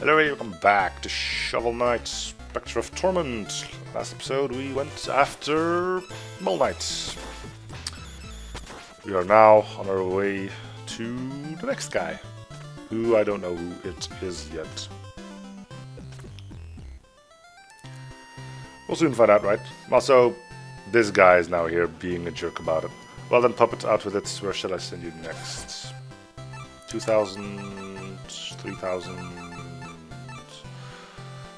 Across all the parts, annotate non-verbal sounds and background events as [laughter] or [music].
Hello, welcome back to Shovel Knight Spectre of Torment. Last episode we went after Mole Knight. We are now on our way to the next guy, who I don't know who it is yet. We'll soon find out, right? Also, this guy is now here being a jerk about it. Well then, Puppet, out with it. Where shall I send you next? 2,000... 3,000...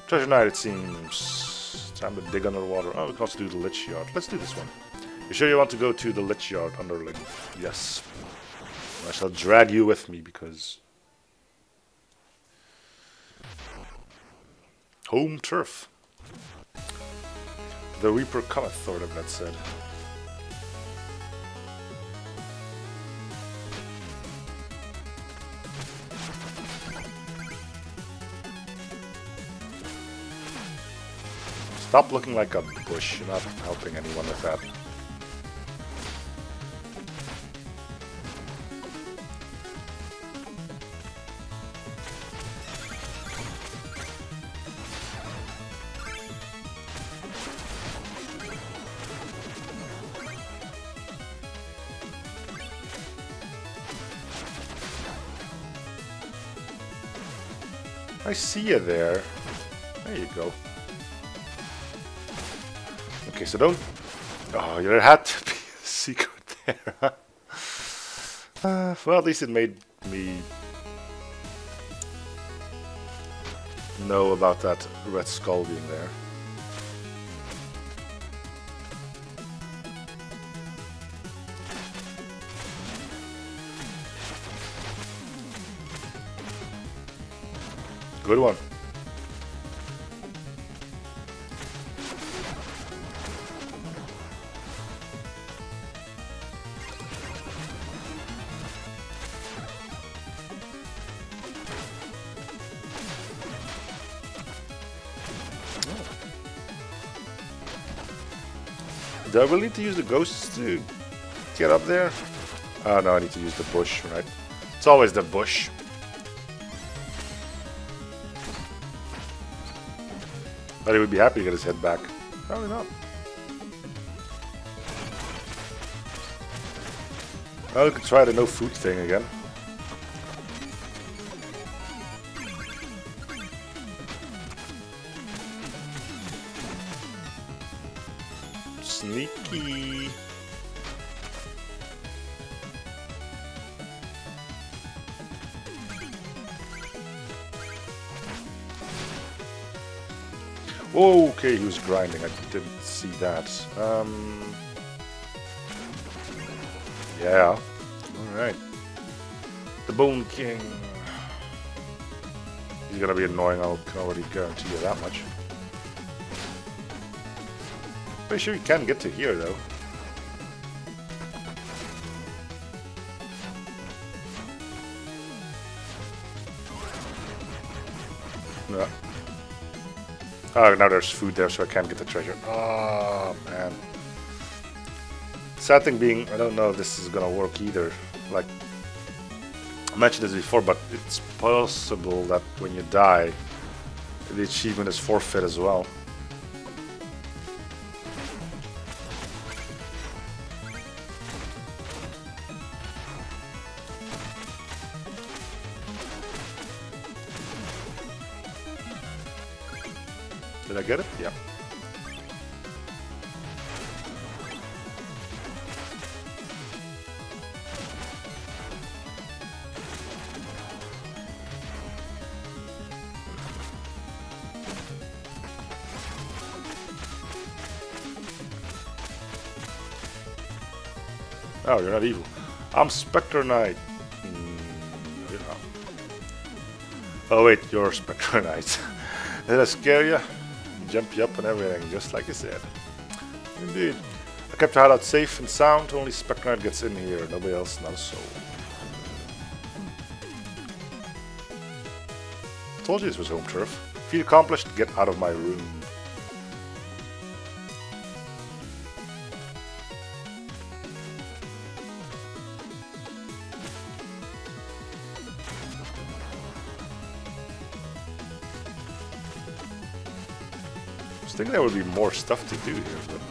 Treasure Knight, it seems. Time to dig underwater. Oh, we can also do the Lich Yard. Let's do this one. You sure you want to go to the Lich Yard, Underling? Yes. I shall drag you with me, because... Home turf. The Reaper cometh, Thordablad said. Stop looking like a bush. You're not helping anyone with that. I see you there. There you go. Okay, so don't... Oh, there had to be [laughs] a secret there? Uh, well, at least it made me know about that red skull being there. Good one. Do I really need to use the ghosts to get up there? Oh no, I need to use the bush, right? It's always the bush. But he would be happy to get his head back. Probably not. We could try the no food thing again. Okay, he was grinding. I didn't see that. Um, yeah. Alright. The Bone King. He's gonna be annoying, I can already guarantee you that much. Pretty sure you can get to here, though. Oh, now there's food there, so I can't get the treasure. Oh, man. Sad thing being, I don't know if this is gonna work either. Like, I mentioned this before, but it's possible that when you die, the achievement is forfeit as well. Get it? Yeah. Oh, you're not evil. I'm Spectre Knight. Mm. Oh wait, you're Spectre [laughs] Knight. Did I scare you? Jump you up and everything, just like you said. Indeed. I kept your hideout safe and sound, only Spectre Knight gets in here, nobody else, not a soul. Told you this was home turf. Feat accomplished, get out of my room. Think there would be more stuff to do here, but...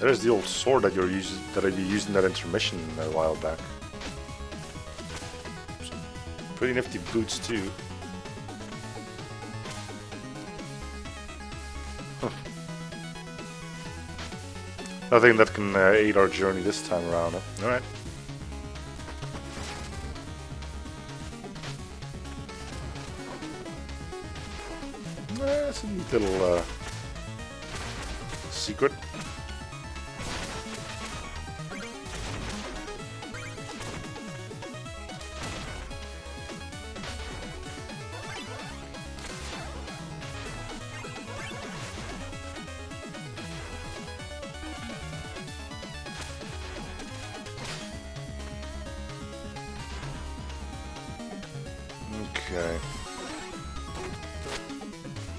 There's the old sword that you're using that I used in that intermission a while back. Pretty nifty boots too. Nothing that can uh, aid our journey this time around. Huh? All right. Little uh, secret.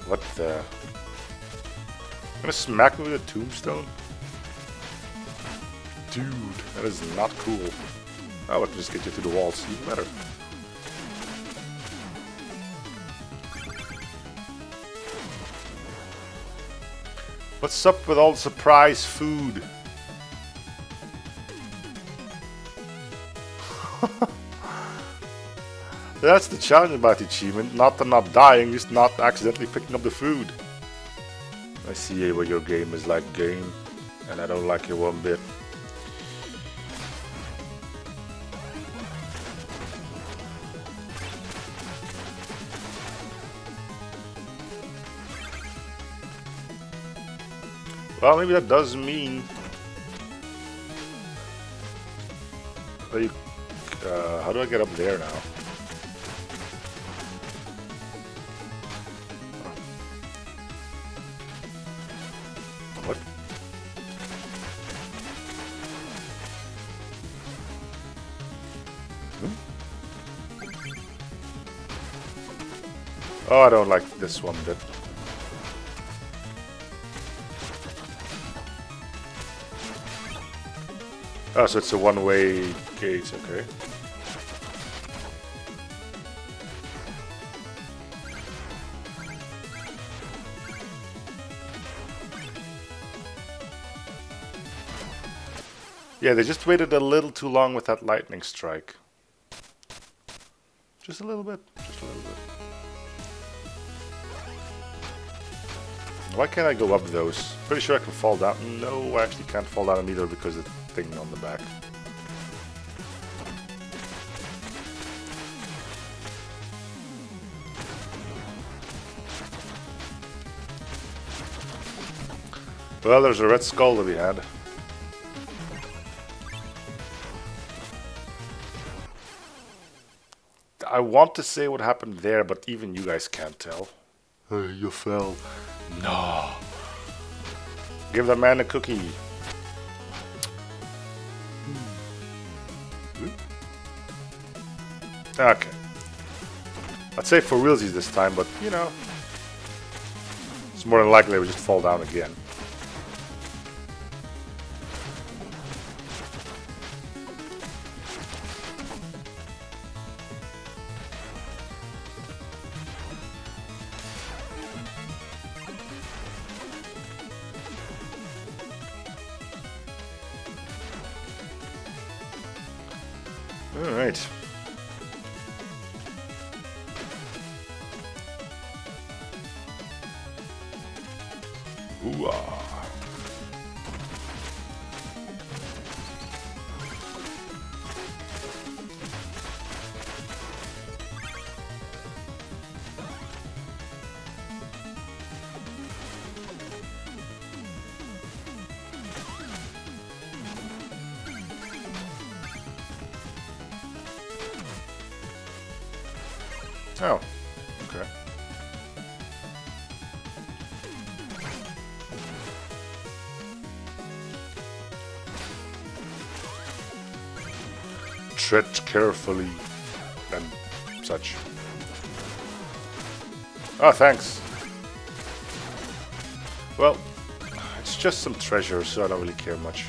What the? I'm gonna smack me with a tombstone? Dude, that is not cool. I would just get you through the walls, even better. What's up with all the surprise food? [laughs] That's the challenge about the achievement, not not dying, just not accidentally picking up the food. I see what your game is like game, and I don't like it one bit. Well, maybe that does mean that you, uh, how do I get up there now? What? Hmm? Oh, I don't like this one bit. Oh, so it's a one-way gate, okay. Yeah, they just waited a little too long with that lightning strike. Just a little bit, just a little bit. Why can't I go up those? Pretty sure I can fall down. No, I actually can't fall down either because of the thing on the back. Well, there's a red skull to be had. I want to say what happened there, but even you guys can't tell. Hey, you fell. No. Give the man a cookie. Okay. I'd say for realsies this time, but you know, it's more than likely they would just fall down again. Ooh Tread carefully and such. Oh, thanks. Well, it's just some treasure, so I don't really care much.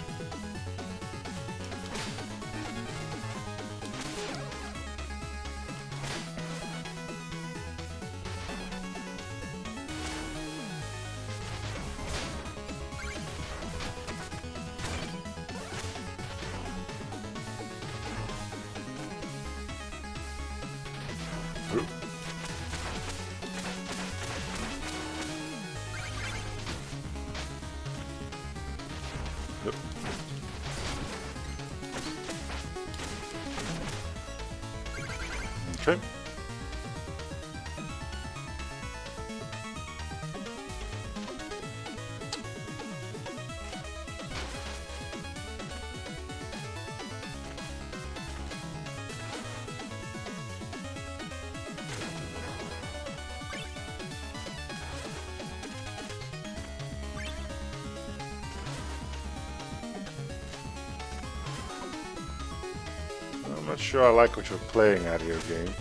Sure I like what you're playing at here, game.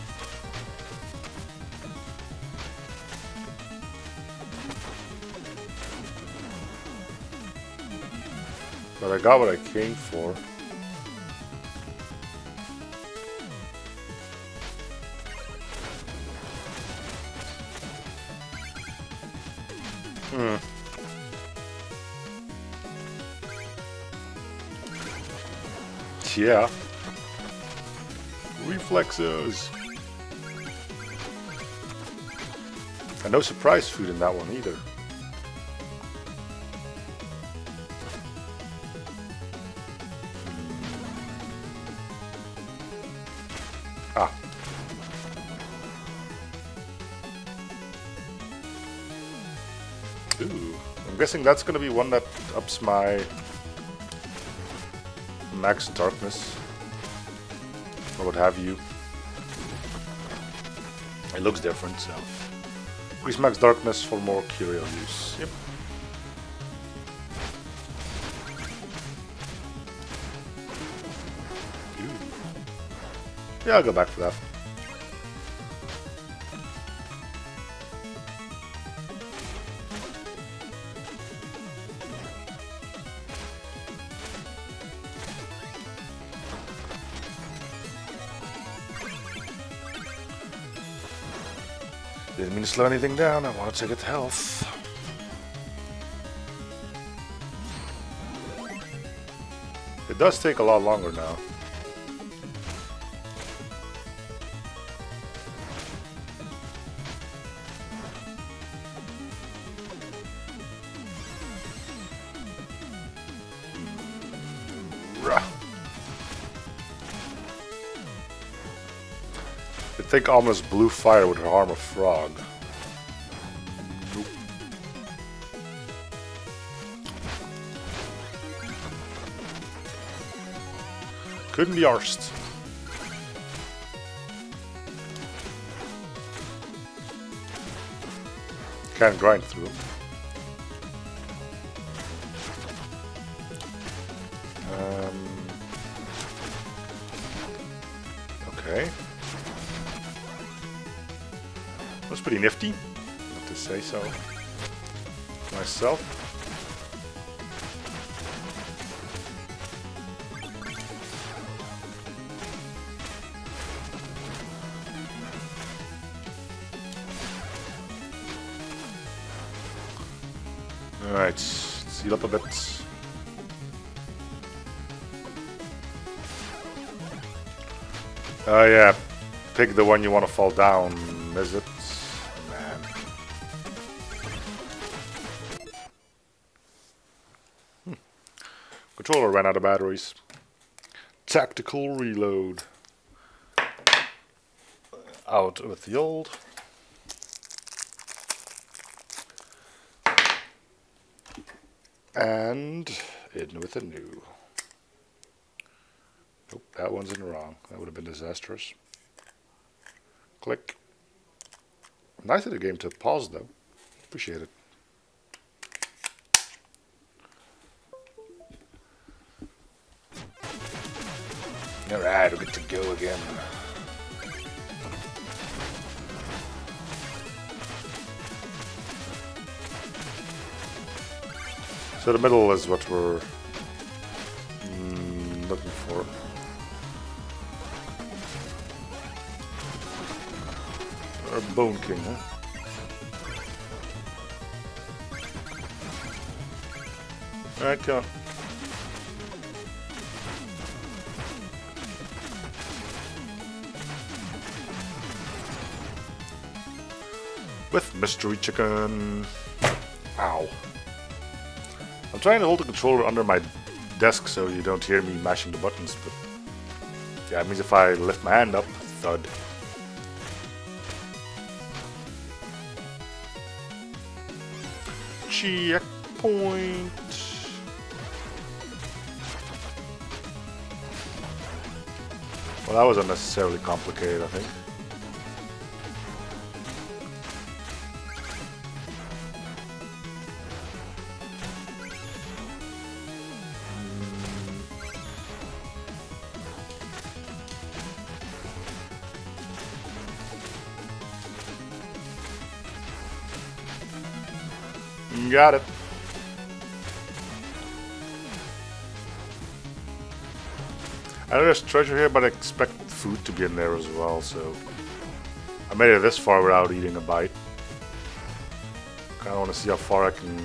But I got what I came for. Hmm. Yeah. Reflexes. And no surprise food in that one either. Ah. Ooh. I'm guessing that's gonna be one that ups my max darkness or what have you. It looks different, so. Increase max darkness for more curio use. Yep. Ooh. Yeah, I'll go back for that. Slow anything down, I want to get health. It does take a lot longer now. I think almost blue fire would harm a frog. Couldn't be arsed. Can't grind through. Um, okay. That's pretty nifty, not to say so myself. Bit. Oh yeah, pick the one you want to fall down, is it? Man. Hmm. Controller ran out of batteries. Tactical reload. Out with the old. And in with a new. Nope, that one's in the wrong. That would have been disastrous. Click. Nice of the game to pause though. Appreciate it. Alright, we're good to go again. So the middle is what we're mm, looking for. Or Bone King, huh? Alright, come with Mystery Chicken. Ow. I'm trying to hold the controller under my desk so you don't hear me mashing the buttons, but yeah, it means if I lift my hand up, thud. Checkpoint. Well, that was unnecessarily complicated, I think. Got it. I know there's treasure here, but I expect food to be in there as well, so... I made it this far without eating a bite. Kinda wanna see how far I can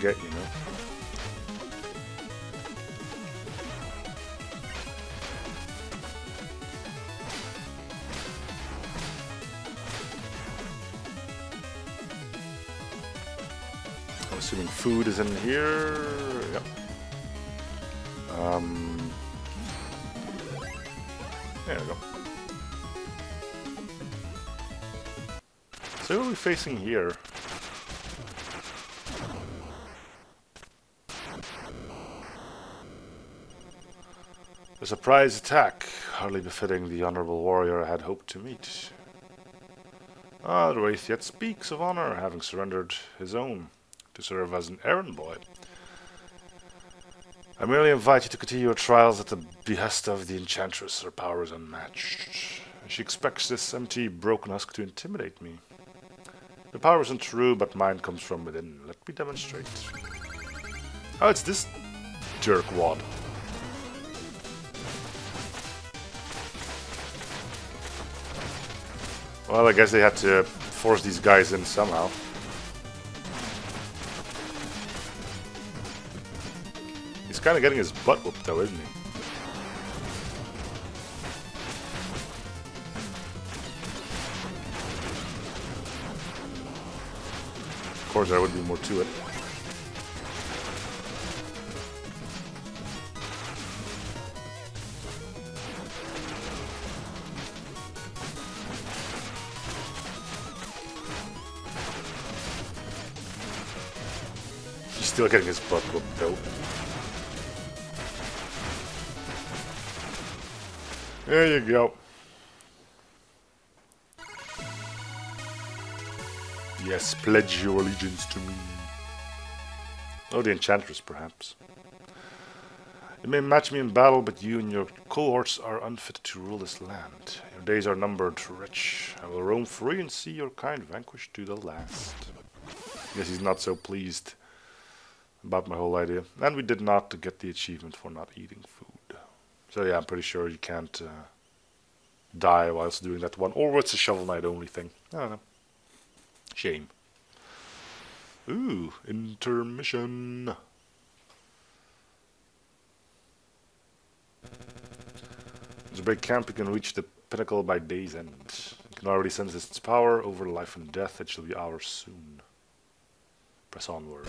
get, you know? Food is in here. Yep. Um, there we go. So who are we facing here? A surprise attack, hardly befitting the honorable warrior I had hoped to meet. Ah, the Wraith yet speaks of honor, having surrendered his own to serve as an errand boy. I merely invite you to continue your trials at the behest of the Enchantress. Her power is unmatched. She expects this empty, broken husk to intimidate me. The power isn't true, but mine comes from within. Let me demonstrate. Oh, it's this jerkwad. Well, I guess they had to force these guys in somehow. Kind of getting his butt whooped though, isn't he? Of course, there would be more to it. Still getting his butt whooped though. There you go. Yes, pledge your allegiance to me. Oh, the Enchantress, perhaps. You may match me in battle, but you and your cohorts are unfit to rule this land. Your days are numbered, rich. I will roam free and see your kind vanquished to the last. Yes, he's not so pleased about my whole idea. And we did not get the achievement for not eating food. So yeah, I'm pretty sure you can't uh, die whilst doing that one. Or it's a Shovel Knight only thing. I don't know. Shame. Ooh, intermission. There's a big camp. You can reach the pinnacle by day's end. You can already sense its power over life and death. It shall be ours soon. Press onward.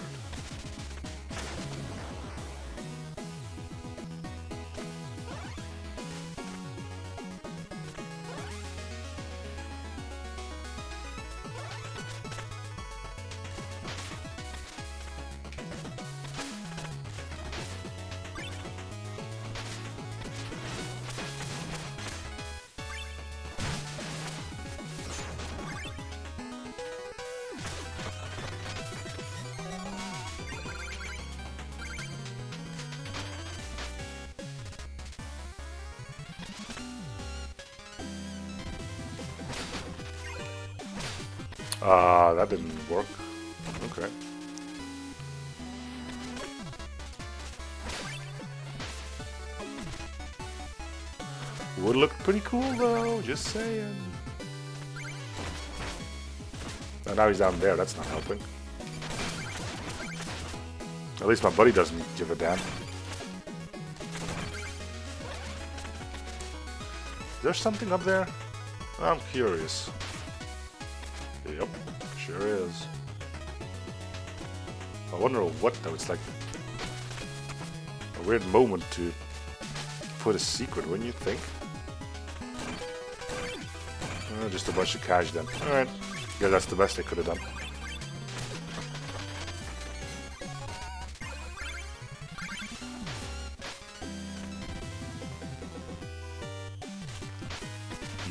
Uh, that didn't work. Okay. Would look pretty cool though, just saying. Oh, now he's down there, that's not helping. At least my buddy doesn't give a damn. Is there something up there? I'm curious. Yep, sure is. I wonder what though, it's like a weird moment to put a secret, wouldn't you think? Oh, just a bunch of cash then. Alright. Yeah, that's the best I could have done.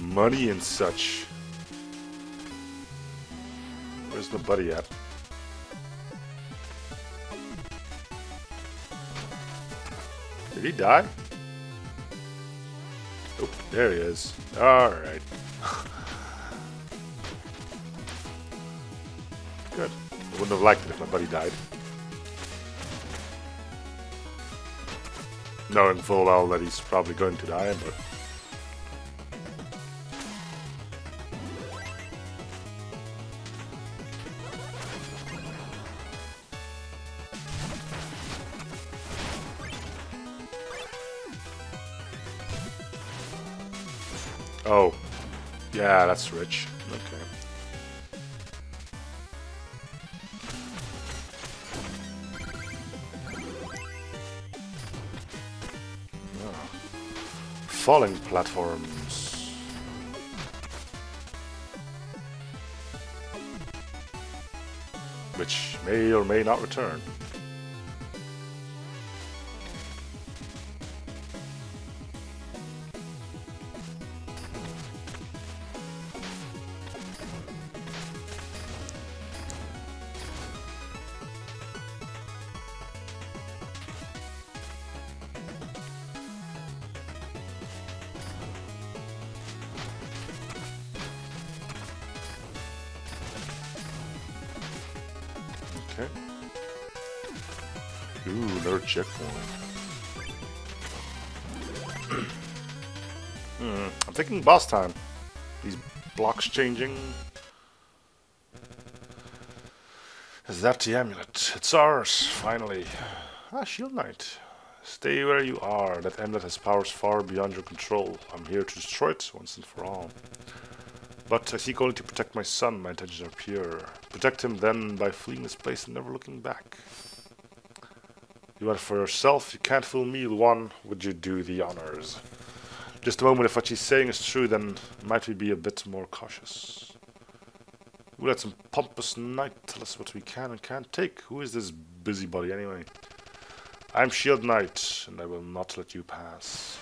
Money and such. Where's my buddy at? Did he die? Oh, there he is. Alright. [laughs] Good. I wouldn't have liked it if my buddy died. Knowing full well that he's probably going to die, but... Oh. Yeah, that's rich. Okay. Oh. Falling platforms. Which may or may not return. Okay. Ooh, another checkpoint. [clears throat] hmm, I'm thinking boss time. These blocks changing. Is that the amulet? It's ours, finally. Ah, Shield Knight. Stay where you are. That amulet has powers far beyond your control. I'm here to destroy it once and for all. But I seek only to protect my son. My intentions are pure. Protect him then by fleeing this place and never looking back. You are for yourself. You can't fool me, Luan. Would you do the honors? Just a moment. If what she's saying is true, then might we be a bit more cautious? Let some pompous knight tell us what we can and can't take? Who is this busybody anyway? I'm Shield Knight, and I will not let you pass.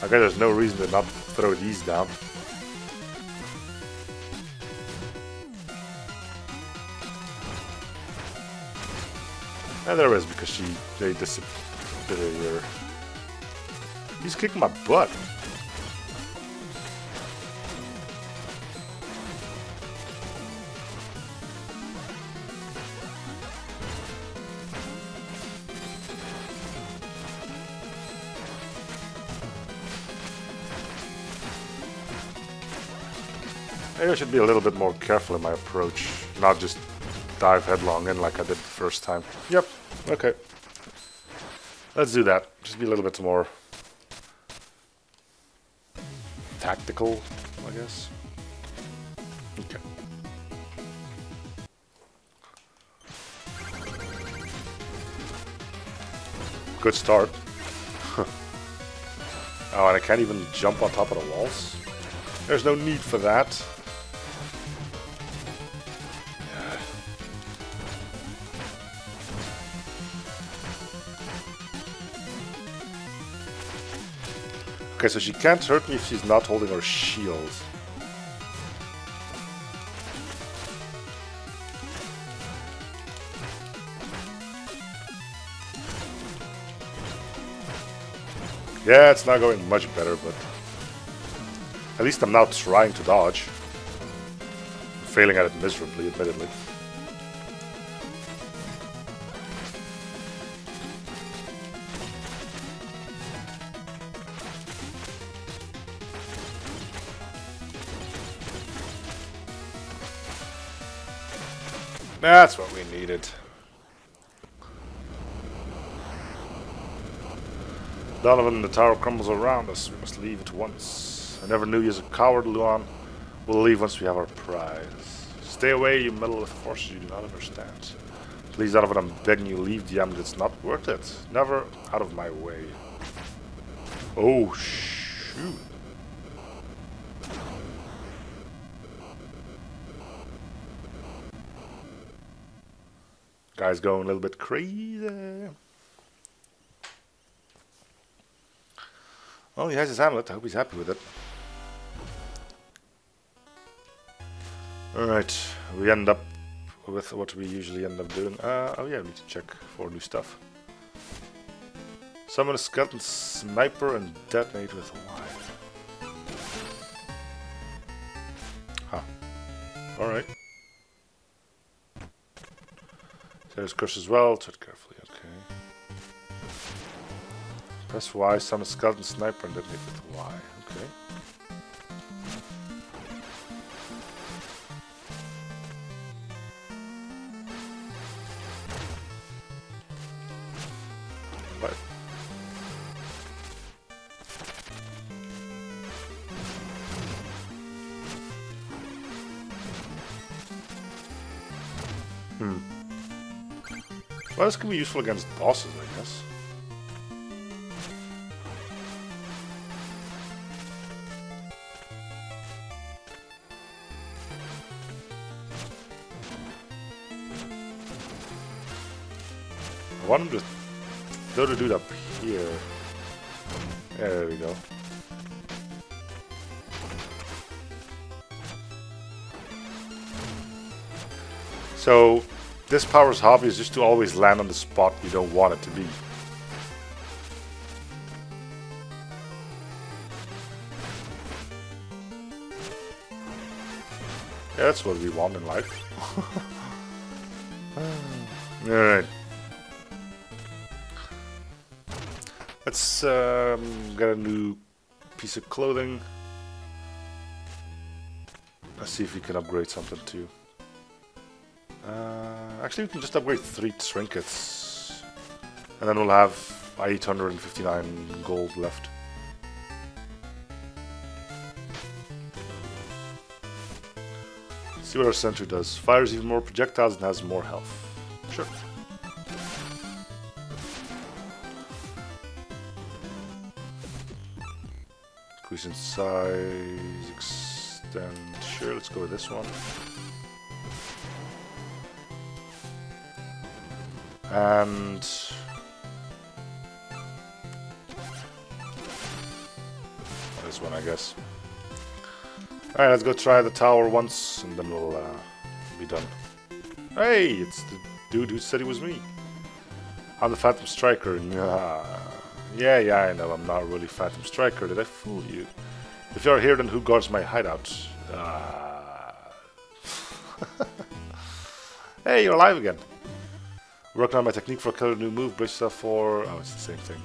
I guess there's no reason to not throw these down. And there is because she they disappeared here. He's kicking my butt. Should be a little bit more careful in my approach, not just dive headlong in like I did the first time. Yep, okay. Let's do that. Just be a little bit more tactical, I guess. Okay. Good start. [laughs] oh, and I can't even jump on top of the walls? There's no need for that. Okay, so she can't hurt me if she's not holding her shield. Yeah, it's not going much better, but at least I'm now trying to dodge. failing at it miserably, admittedly. That's what we needed. Donovan, the tower crumbles around us. We must leave at once. I never knew you as a coward, Luan. We'll leave once we have our prize. Stay away, you meddle with forces you do not understand. Please, Donovan, I'm begging you, leave the amulet. It's not worth it. Never out of my way. Oh, shoot. Guy's going a little bit crazy. Well, he has his amulet. I hope he's happy with it. Alright, we end up with what we usually end up doing. Uh, oh yeah, we need to check for new stuff. Summon a skeleton sniper and detonate with Y. Huh. Alright. There's curse as well, tread carefully, okay. Press Y, summon a skeleton sniper and detonate with Y, okay. This can be useful against bosses, I guess. I want him to go to it up here. There we go. So this power's hobby is just to always land on the spot you don't want it to be. Yeah, that's what we want in life. [laughs] Alright. Let's um, get a new piece of clothing. Let's see if we can upgrade something too. Uh, actually, we can just upgrade three trinkets. And then we'll have 859 gold left. see what our sentry does. Fires even more projectiles and has more health. Sure. Increase in size, extend. Sure, let's go with this one. And this one, I guess. Alright, let's go try the tower once, and then we'll uh, be done. Hey, it's the dude who said he was me. I'm the Phantom Striker. [laughs] Yeah, yeah, yeah, I know. I'm not really Phantom Striker. Did I fool you? If you're here, then who guards my hideout? Uh... [laughs] hey, you're alive again. Working on my technique for a killer new move, brace yourself for... Oh, it's the same thing.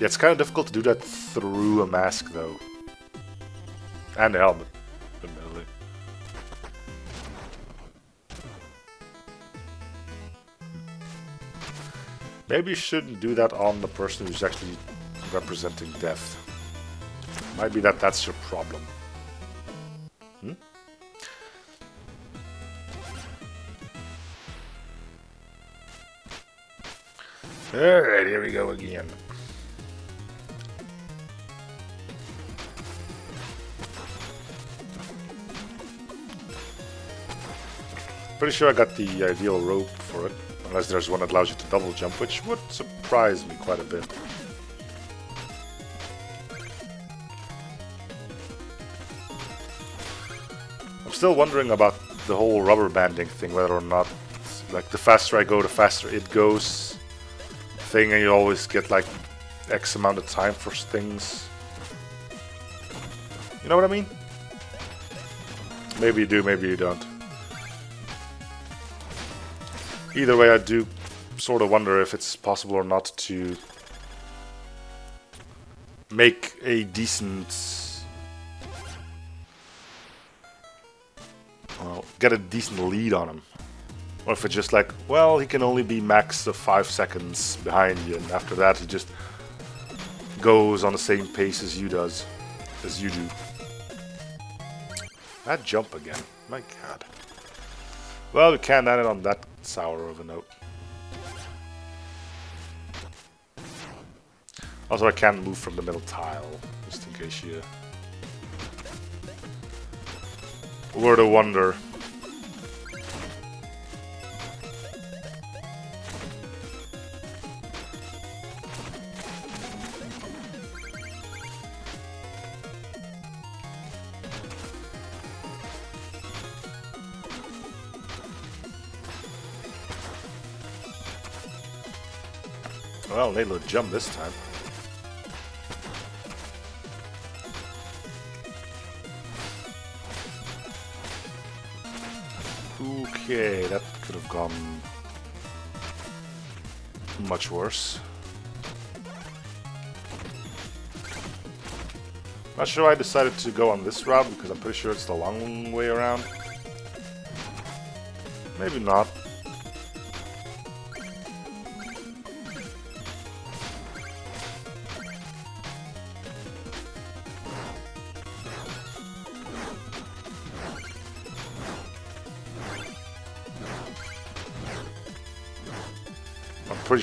Yeah, it's kind of difficult to do that through a mask, though. And a helmet, admittedly. Maybe you shouldn't do that on the person who's actually representing death. Might be that that's your problem. Alright, here we go again. Pretty sure I got the ideal rope for it, unless there's one that allows you to double jump, which would surprise me quite a bit. I'm still wondering about the whole rubber banding thing, whether or not, like, the faster I go, the faster it goes, thing and you always get like X amount of time for things. You know what I mean? Maybe you do, maybe you don't. Either way, I do sort of wonder if it's possible or not to make a decent... Well, get a decent lead on him. Or if it's just like, well, he can only be max of 5 seconds behind you, and after that he just goes on the same pace as you does, as you do. That jump again, my god. Well, we can't end it on that sour of a note. Also, I can't move from the middle tile, just in case you were to wonder. Well, Nalo jump this time. Okay, that could have gone much worse. Not sure I decided to go on this route because I'm pretty sure it's the long way around. Maybe not.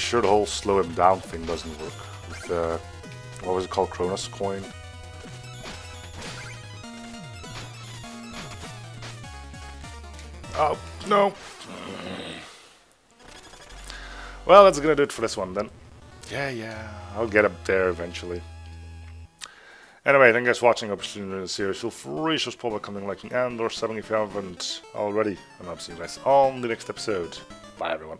Sure the whole slow him down thing doesn't work with uh, what was it called, Cronus coin. Oh no! Well, that's gonna do it for this one then. Yeah, yeah, I'll get up there eventually. Anyway, thank you guys for watching. Hope you're in the series. Feel free to subscribe coming, liking, and or subbing if you haven't already. And I'll see you guys on the next episode. Bye, everyone.